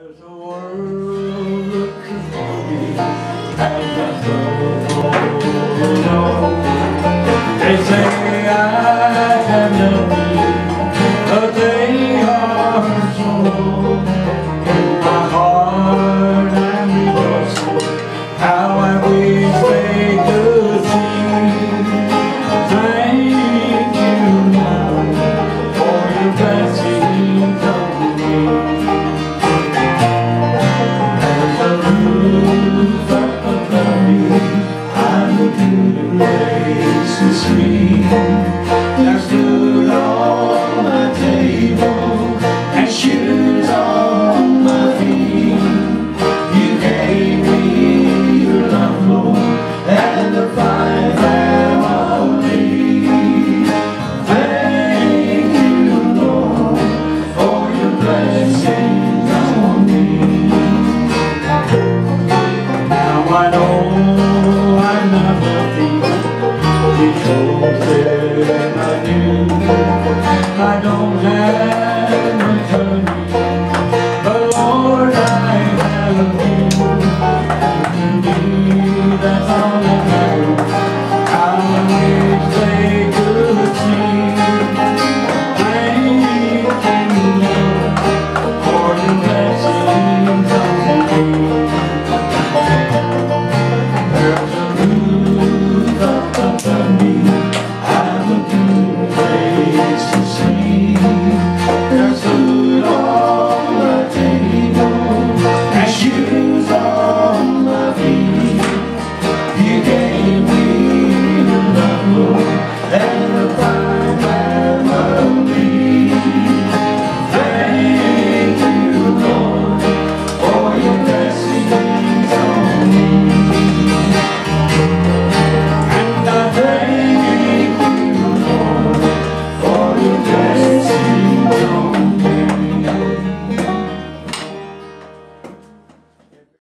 There's a world There's that on my table and shoes on my feet. You gave me your love, Lord, and the fire I'll. Thank you, Lord, for your blessings on me. Now I know. than I do. I don't have eternity, but Lord, I have you.